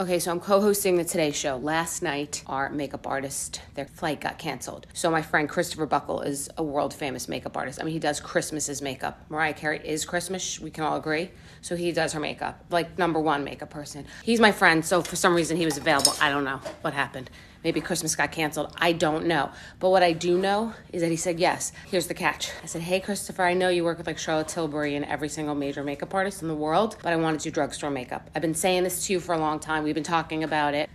Okay, so I'm co-hosting the Today Show. Last night, our makeup artist, their flight got canceled. So my friend Kristofer Buckle is a world famous makeup artist. I mean, he does Christmas's makeup. Mariah Carey is Christmas. We can all agree. So he does her makeup, like number one makeup person. He's my friend. So for some reason, he was available. I don't know what happened. Maybe Christmas got canceled. I don't know. But what I do know is that he said yes. Here's the catch. I said, Hey, Kristofer, I know you work with like Charlotte Tilbury and every single major makeup artist in the world, but I want to do drugstore makeup. I've been saying this to you for a long time. We've been talking about it.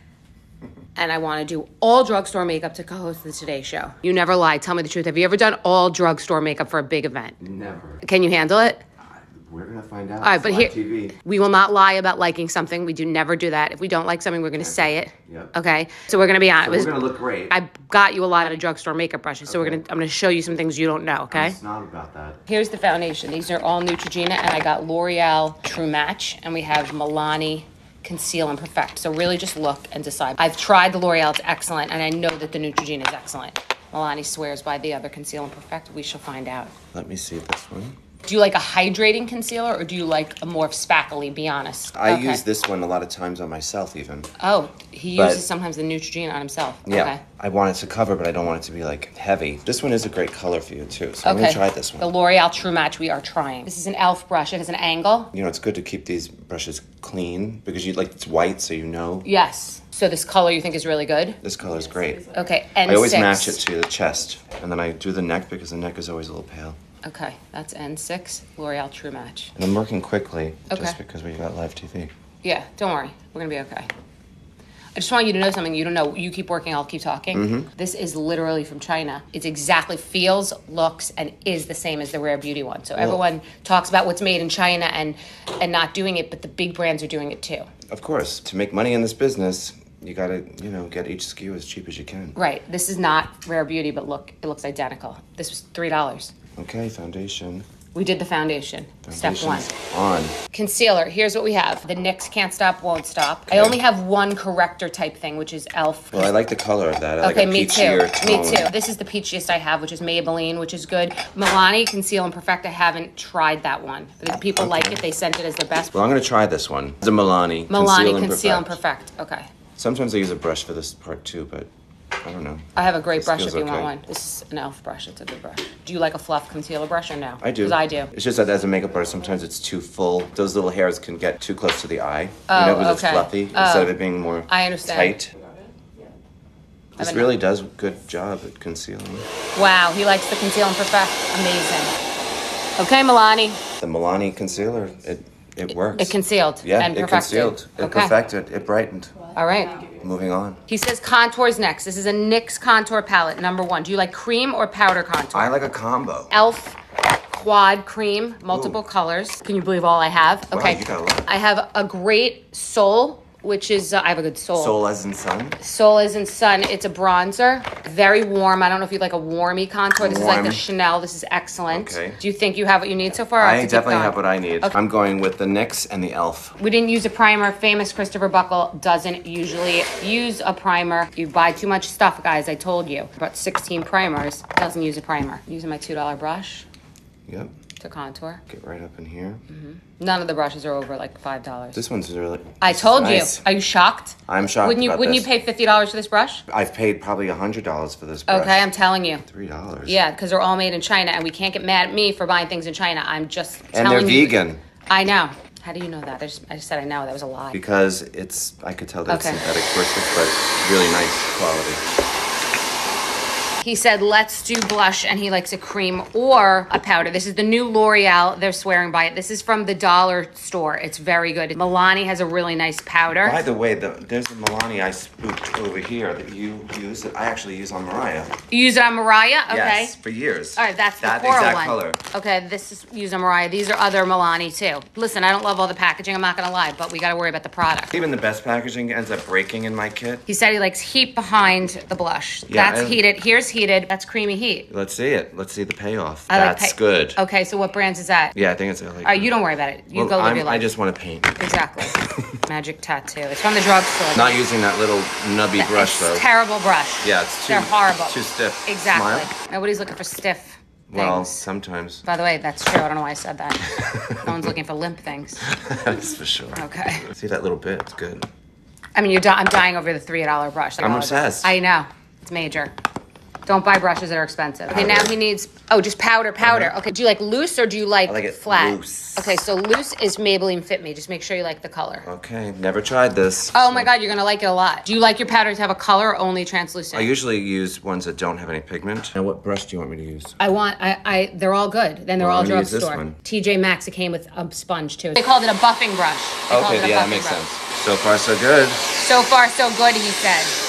And I want to do all drugstore makeup to co host the Today Show. You never lie. Tell me the truth. Have you ever done all drugstore makeup for a big event? Never. Can you handle it? We're find out. All right, but here TV. we will not lie about liking something. We do never do that. If we don't like something, we're going to say it. Yep. Okay. So we're going to be honest. So we're gonna look great. I got you a lot of drugstore makeup brushes, so we're gonna. I'm gonna show you some things you don't know. Okay. It's not about that. Here's the foundation. These are all Neutrogena, and I got L'Oreal True Match, and we have Milani Conceal and Perfect. So really, just look and decide. I've tried the L'Oreal; it's excellent, and I know that the Neutrogena is excellent. Milani swears by the other Conceal and Perfect. We shall find out. Let me see this one. Do you like a hydrating concealer, or do you like a more spackly? Be honest. I Okay. use this one a lot of times on myself, even. Oh, he But- uses sometimes the Neutrogena on himself. Yeah. Okay. I want it to cover, but I don't want it to be like heavy. This one is a great color for you too, so I'm Okay. gonna try this one. The L'Oreal True Match we are trying. This is an e.l.f. brush. It has an angle. you know, it's good to keep these brushes clean because you like it's white, so you know Yes. So this color you think is really good? this color is great. Okay. And I always match it to the chest, and then I do the neck because the neck is always a little pale. Okay, that's N6 L'Oreal True Match. And I'm working quickly Okay. just because we've got live TV. Yeah, don't worry. We're gonna be okay. I just want you to know something you don't know. You keep working, I'll keep talking. Mm-hmm. This is literally from China. It's exactly feels, looks, and is the same as the Rare Beauty one. So everyone talks about what's made in China and and not doing it, but the big brands are doing it too. Of course, to make money in this business, you gotta, you know, get each SKU as cheap as you can. Right. This is not Rare Beauty, but look, it looks identical. This was three dollars. Okay, foundation. We did the foundation. Step one. On. Concealer. Here's what we have. The NYX Can't Stop, Won't Stop. I only have one corrector type thing, which is e.l.f. Well, I like the color of that. I Okay, like me too. peachier Me too. This is the peachiest I have, which is Maybelline, which is good. Milani Conceal and Perfect. I haven't tried that one. But people like it. They sent it as their best. Well, I'm gonna try this one. The Milani. Milani Conceal and Perfect. Okay. Sometimes I use a brush for this part too, but I don't know. I have a great This brush if feels you okay. want one. This is an e.l.f. brush. It's a good brush. Do you like a fluff concealer brush or no? I do. Because I do. It's just that as a makeup artist, sometimes it's too full. Those little hairs can get too close to the eye. Oh, you know, because okay. it's fluffy Oh. instead of it being more I understand. tight. This really does a good job at concealing. Wow, he likes the Conceal and Perfect. Amazing. Okay, Milani. The Milani concealer, it it works. It concealed yeah, and it perfected. concealed. It okay. perfected. It brightened. All right. Moving on. He says contours next. This is a NYX contour palette, number one. Do you like cream or powder contour? I like a combo. e.l.f. quad cream, multiple Ooh. colors. Can you believe all I have? Wow, Okay. you got a lot. I have a great soul, which is, uh, I have a good soul. Soul as in sun. Soul is in Sun. It's a bronzer. Very warm. I don't know if you like a warmy contour. This is like the Chanel. This is excellent. Okay. Do you think you have what you need so far? I definitely have what I need. Okay. I'm going with the NYX and the e.l.f. We didn't use a primer. Famous Kristofer Buckle doesn't usually use a primer. You buy too much stuff, guys. I told you. About 16 primers. Doesn't use a primer. Using my $2 brush Yep. To contour. Get right up in here. Mm-hmm. None of the brushes are over like $5. This one's really. I told nice. you. Are you shocked? I'm shocked Wouldn't you wouldn't this. you pay $50 for this brush? I've paid probably a hundred dollars for this brush. Okay, I'm telling you. Three dollars. Yeah, because they're all made in China, and we can't get mad at me for buying things in China. I'm just And they're you. vegan I know. How do you know that? I just, I just said I know. That was a lie. because it's. I could tell that Okay. it's synthetic bristles, but really nice quality. He said, let's do blush, and he likes a cream or a powder. This is the new L'Oreal. They're swearing by it. This is from the dollar store. It's very good. Milani has a really nice powder. By the way, the, there's a Milani I spooked over here that you use that I actually use on Mariah. You use it on Mariah? Okay. Yes, for years. All right, that's the that coral exact one. color. Okay, this is used on Mariah. These are other Milani too. Listen, I don't love all the packaging. I'm not gonna lie, but we gotta worry about the product. Even the best packaging ends up breaking in my kit. He said he likes heat behind the blush. Yeah, That's heated. Here's heated. That's creamy heat. Let's see it. Let's see the payoff. I like That's pa- good. Okay, so what brands is that? Yeah, I think it's like. All right, you don't worry about it. You Well, go live I'm- your life. I just want to paint. exactly. Magic tattoo. It's from the drugstore. Not using that little nubby brush it's though. terrible brush. Yeah, it's too. They're horrible. Too stiff. Exactly. Smile. Nobody's looking for stiff Well, things. sometimes. By the way, that's true. I don't know why I said that. no one's looking for limp things. That's for sure. Okay. See that little bit? It's good. I mean, you're di- I'm dying over the three dollar brush. I'm obsessed. I know. It's major. Don't buy brushes that are expensive. Okay, now he needs oh, just powder, powder. Uh-huh. Okay, do you like loose or do you like, I like it flat? loose. Okay, so loose is Maybelline Fit Me. Just make sure you like the color. Okay, never tried this. Oh my god, you're gonna like it a lot. Do you like your powder to have a color or only translucent? I usually use ones that don't have any pigment. Now, what brush do you want me to use? I want I, I they're all good. Then they're Well, all I'm gonna use this drugstore. one. TJ Maxx it came with a sponge too. They called it a buffing brush. They called it a buffing brush. So far, so good. So far so good, he said.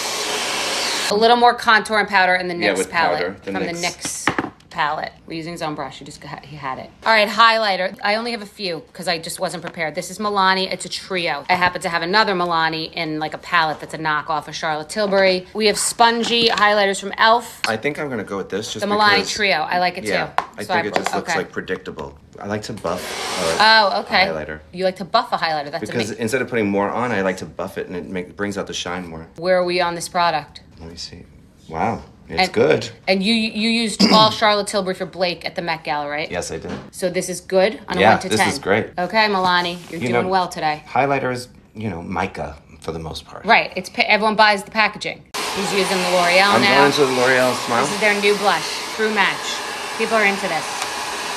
A little more contour and powder in the Yeah, NYX with palette powder, the from NYX. the NYX palette. We're using his own brush. He just got, he had it. All right, highlighter. I only have a few because I just wasn't prepared. This is Milani. It's a trio. I happen to have another Milani in like a palette that's a knockoff of Charlotte Tilbury. We have spongy highlighters from Elf. I think I'm gonna go with this just The Milani because. trio. I like it Yeah, too. I So think it just okay. looks like predictable. I like to buff. Oh, okay. highlighter. You like to buff a highlighter. That's because amazing. instead of putting more on, I like to buff it and it make, brings out the shine more. Where are we on this product? Let me see. Wow, it's And- good. And you you used all Charlotte Tilbury for Blake at the Met Gala, right? Yes, I did. So this is good on a Yeah, one to this is great. Okay, Milani, you're You doing know- well today. Highlighter is, you know, mica for the most part. Right, it's everyone buys the packaging. He's using the L'Oreal I'm now. going to the L'Oreal Smile, This is their new blush, True Match. People are into this.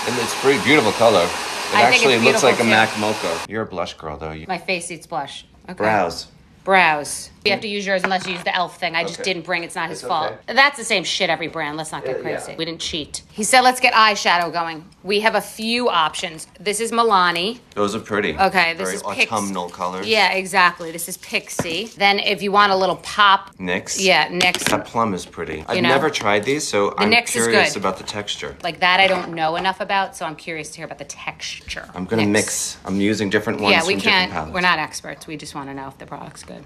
And it's pretty beautiful color. It I actually looks like a beautiful, MAC mocha. You're a blush girl, though. You My face eats blush. Okay. brows. Brows. You have to use yours unless you use the elf thing. I just Okay. didn't bring. It's not his It's fault. okay. That's the same shit every brand. Let's not get Yeah, yeah. crazy. We didn't cheat. He said, "Let's get eyeshadow going." We have a few options. This is Milani. Those are pretty. Okay, this Very is Pix- autumnal colors. Yeah, exactly. This is Pixi. Then if you want a little pop, NYX. yeah, NYX. That plum is pretty. I've know. never tried these, so I'm NYX is curious good. about the texture. Like that, I don't know enough about, so I'm curious to hear about the texture. I'm gonna NYX. mix. I'm using different ones Yeah, we from can't. different palettes. We're not experts. We just want to know if the product's good.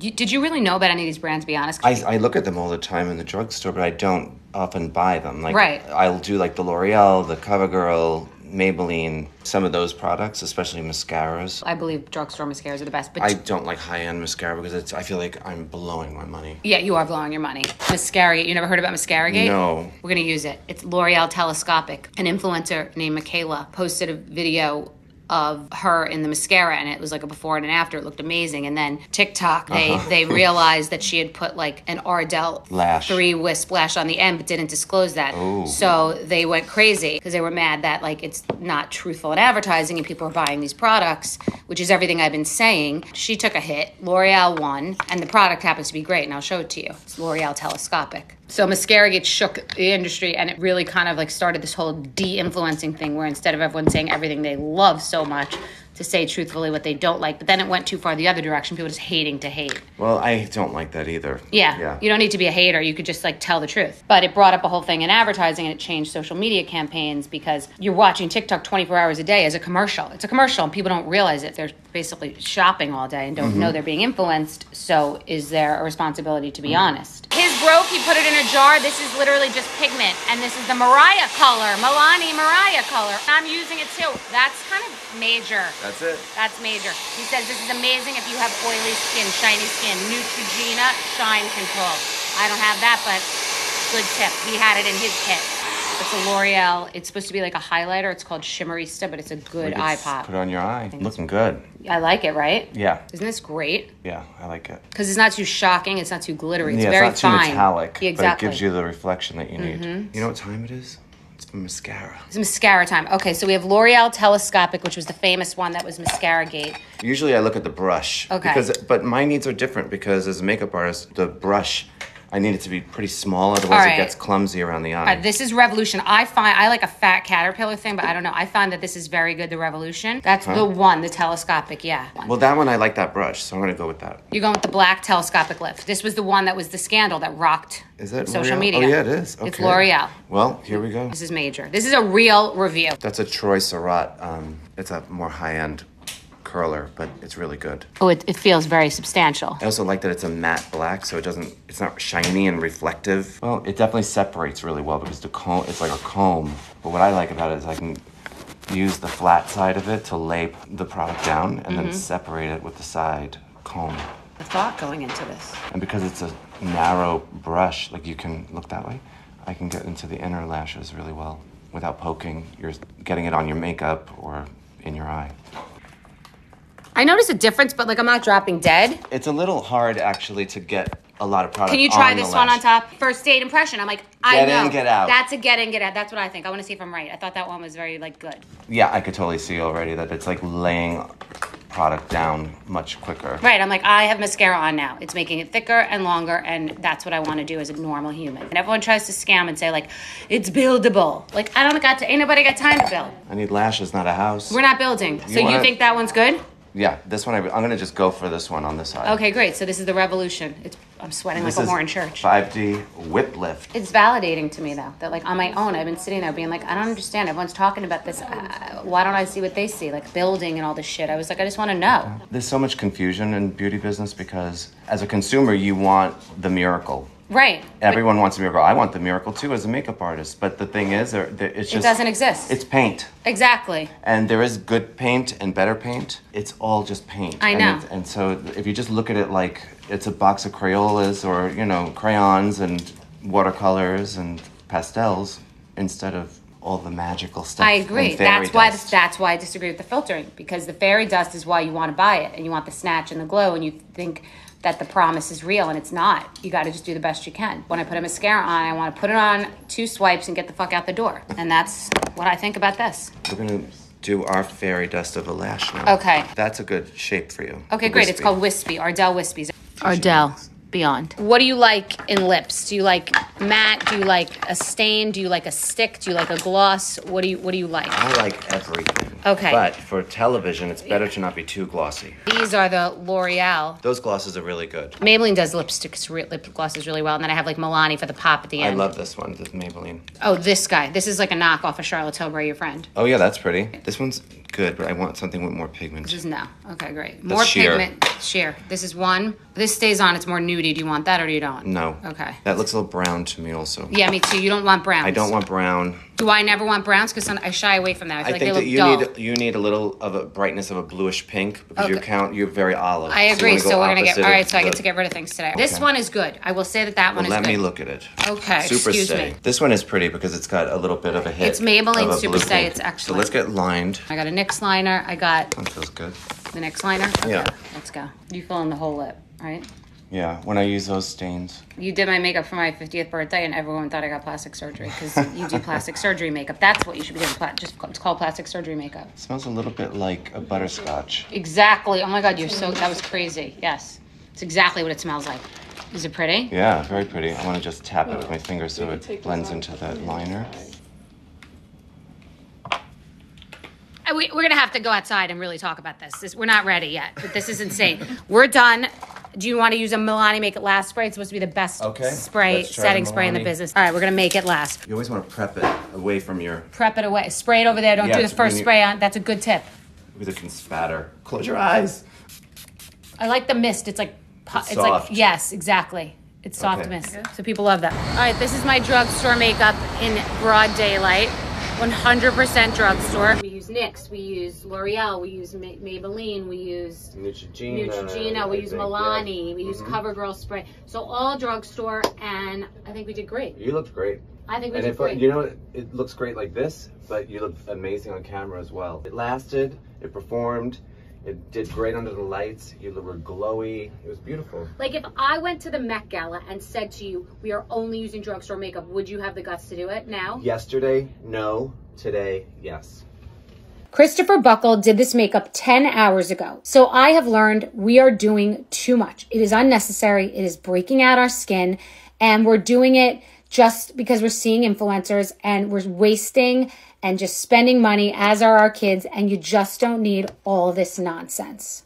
You, did you really know about any of these brands? Be honest. I, I look at them all the time in the drugstore, but I don't often buy them. Like Right. I'll do like the L'Oreal, the CoverGirl, Maybelline, some of those products, especially mascaras. I believe drugstore mascaras are the best, but I don't like high end mascara because it's. I feel like I'm blowing my money. yeah, you are blowing your money. Mascara. You never heard about Mascaragate? No. We're gonna use it. It's L'Oreal Telescopic. An influencer named Mikayla posted a video of her in the mascara and it was like a before and an after. It looked amazing. And then TikTok, they Uh-huh. they realized that she had put like an Ardell Lash. three wisp lash on the end, but didn't disclose that. So they went crazy because they were mad that like it's not truthful in advertising and people are buying these products, which is everything I've been saying. She took a hit. L'Oreal won, and the product happens to be great. And I'll show it to you. It's L'Oreal Telescopic. So Mascaragate shook the industry, and it really kind of like started this whole de-influencing thing, where instead of everyone saying everything they love so much, to say truthfully what they don't like. But then it went too far the other direction. People just hating to hate. Well, I don't like that either. Yeah. Yeah. You don't need to be a hater. You could just like tell the truth. But it brought up a whole thing in advertising and it changed social media campaigns because you're watching TikTok 24 hours a day as a commercial. It's a commercial and people don't realize it. They're basically shopping all day and don't Mm-hmm. know they're being influenced. So is there a responsibility to be Mm-hmm. honest? His broke, he put it in a jar. This is literally just pigment. And this is the Mariah color, Milani Mariah color. I'm using it too. That's kind of major. That's it. That's major. He says this is amazing if you have oily skin, shiny skin. Neutrogena Shine Control. I don't have that, but good tip. He had it in his kit. It's a L'Oreal. It's supposed to be like a highlighter. It's called Shimmerista, but it's a good eye pop. Put it on your eye. Looking good. I like it, right? Yeah. Isn't this great? Yeah, I like it. Because it's not too shocking. It's not too glittery. It's yeah, very it's not too fine. metallic, Yeah, but exactly. Mm-hmm. it gives you the reflection that you need. You know what time it is? It's for mascara. It's mascara time. Okay, so we have L'Oreal Telescopic, which was the famous one that was Mascara Gate. Usually I look at the brush. Okay. Because, but my needs are different because as a makeup artist, the brush, I need it to be pretty small, otherwise right. it gets clumsy around the eye. Uh, this is Revolution. I find I like a fat caterpillar thing, but I don't know. I find that this is very good. The Revolution. That's the one, the telescopic. Yeah. well, that one I like that brush, so I'm gonna go with that. You're going with the black telescopic lift. This was the one that was the scandal that rocked Is that social L'Oreal? media. Oh yeah, it is. Okay. It's L'Oreal. Well, here we go. This is major. This is a real review. That's a Troy Surratt. Um, it's a more high-end curler, but it's really good. Oh, it, it feels very substantial. I also like that it's a matte black, so it doesn't. It's not shiny and reflective. Well, it definitely separates really well because the comb. It's like a comb. But what I like about it is I can use the flat side of it to lay the product down and then mm-hmm. separate it with the side comb. The thought going into this. And because it's a narrow brush, like you can look that way, I can get into the inner lashes really well without poking. You're getting it on your makeup or in your eye. I notice a difference, but like I'm not dropping dead. It's a little hard actually to get a lot of product. Can you try on this one on top? First date impression. I'm like, I Get know. in, get out. That's a get in, get out. That's what I think. I want to see if I'm right. I thought that one was very like good. Yeah, I could totally see already that it's like laying product down much quicker. Right. I'm like, I have mascara on now. It's making it thicker and longer, and that's what I want to do as a normal human. And everyone tries to scam and say like, it's buildable. Like I don't got to. Ain't nobody got time to build. I need lashes, not a house. We're not building. So you wanna- think that one's good? Yeah, this one I, I'm gonna just go for this one on this side. Okay, great. So this is the revolution. It's I'm sweating This like a whore in church. 5D whip lift. It's validating to me though that like on my own I've been sitting there being like I don't understand. Everyone's talking about this. Uh, why don't I see what they see? Like building and all this shit. I was like I just want to know. There's so much confusion in beauty business because as a consumer you want the miracle. Right. Everyone wants a miracle. I want the miracle too as a makeup artist. But the thing is, there, there, it's It just doesn't exist. It's paint, exactly. and there is good paint and better paint. It's all just paint. I And know. it's- And, so if you just look at it like it's a box of Crayolas or you know crayons and watercolors and pastels instead of all the magical stuff. I and agree. That's why dust. that's why I disagree with the filtering because the fairy dust is why you want to buy it and you want the snatch and the glow and you think that the promise is real and it's not. You got to just do the best you can. When I put a mascara on, I want to put it on two swipes and get the fuck out the door. And that's what I think about this. We're gonna do our fairy dust of a lash now. Okay. That's a good shape for you. Okay, The great. It's wispy. called Wispy, Ardell Wispies. Ardell Beyond. What do you like in lips? Do you like matte? Do you like a stain? Do you like a stick? Do you like a gloss? What do you What do you like? I like everything. Okay. But for television, it's better to not be too glossy. These are the L'Oreal. Those glosses are really good. Maybelline does lipsticks, re- lip glosses really well, and then I have like Milani for the pop at the end. I love this one, this Maybelline. Oh, this guy. This is like a knockoff of Charlotte Tilbury, your friend. Oh yeah, that's pretty. This one's good, but I want something with more pigment. This is no. Okay, great. More sheer. pigment. Sheer. This is one. This stays on. It's more nudie. Do you want that or do you don't? No. Okay. That looks a little brown to me also. Yeah, me too. You don't want browns. I don't want brown. Do I never want browns? Because I shy away from them. I feel I like think they that look you dull. need you need a little of a brightness of a bluish pink because you Okay. count you're very olive. I you agree. wanna So, go we're gonna get. opposite All of. So I get the- to get rid of things today. This Okay. one is good. I will say that that one is good. Let good. me look at it. Okay, Super excuse Stay. me. This one is pretty because it's got a little bit of a hit. It's Maybelline of a Super blue Stay. pink. It's So excellent. let's get lined. I got a NYX liner. I got That feels good. the NYX liner. Okay, Yeah. Let's go. You fill in the whole lip, right? Yeah, when I use those stains. You did my makeup for my 50th birthday, and everyone thought I got plastic surgery because you do plastic surgery makeup. That's what you should be doing. Pla- just it's called plastic surgery makeup. smells a little bit like a butterscotch. Exactly. Oh my god, you're so that was crazy. Yes, it's exactly what it smells like. Is it pretty? Yeah, very pretty. I want to just tap it with my finger so it blends into the liner. Uh, We, we're gonna have to go outside and really talk about this. this. We're not ready yet, but this is insane. we're done. Do you want to use a Milani Make It Last spray? It's supposed to be the best Okay, spray, setting spray in the business. All right, we're gonna make it last. You always want to prep it away from your Prep it away. Spray it over there. Don't Yeah, do the first you- spray on. That's a good tip. because it can spatter. Close your eyes. I like the mist. It's like pu- It's it's, like soft. yes, exactly. It's soft Okay. mist. So people love that. All right, this is my drugstore makeup in broad daylight. 100% drugstore. We use NYX, we use L'Oreal, we use Ma- Maybelline, we use Neutrogena. Neutrogena, we use Milani, we Mm-hmm. use CoverGirl spray. So all drugstore, and I think we did great. You looked great. I think we And did if great. you know it looks great like this, but you look amazing on camera as well. It lasted. It performed. It did great under the lights. You were glowy. It was beautiful. Like if I went to the Met Gala and said to you, we are only using drugstore makeup, would you have the guts to do it now? Yesterday, no. Today, yes. Kristofer Buckle did this makeup 10 hours ago. So I have learned we are doing too much. It is unnecessary. It is breaking out our skin and we're doing it just because we're seeing influencers and we're wasting and just spending money as are our kids and you just don't need all this nonsense.